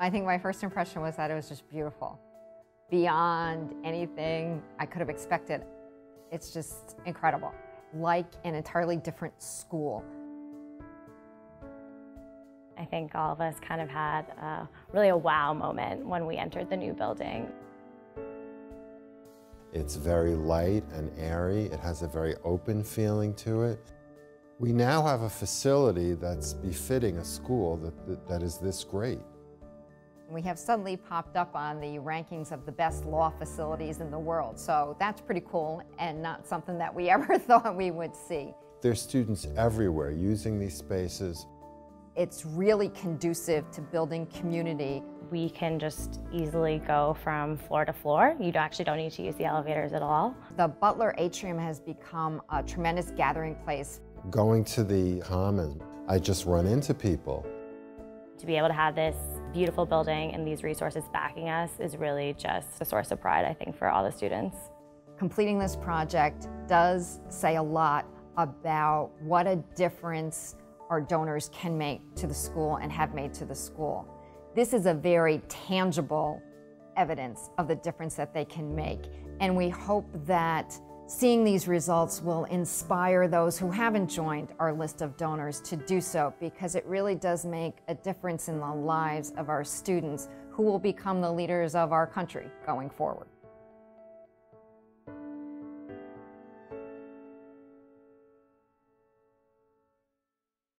I think my first impression was that it was just beautiful. Beyond anything I could have expected. It's just incredible. Like an entirely different school. I think all of us kind of had uh, really a wow moment when we entered the new building. It's very light and airy. It has a very open feeling to it. We now have a facility that's befitting a school that, that, that is this great. We have suddenly popped up on the rankings of the best law facilities in the world. So that's pretty cool and not something that we ever thought we would see. There's students everywhere using these spaces. It's really conducive to building community. We can just easily go from floor to floor. You actually don't need to use the elevators at all. The Butler Atrium has become a tremendous gathering place. Going to the Common, I just run into people. To be able to have this beautiful building and these resources backing us is really just a source of pride, I think, for all the students. Completing this project does say a lot about what a difference our donors can make to the school and have made to the school. This is a very tangible evidence of the difference that they can make. And we hope that seeing these results will inspire those who haven't joined our list of donors to do so because it really does make a difference in the lives of our students who will become the leaders of our country going forward.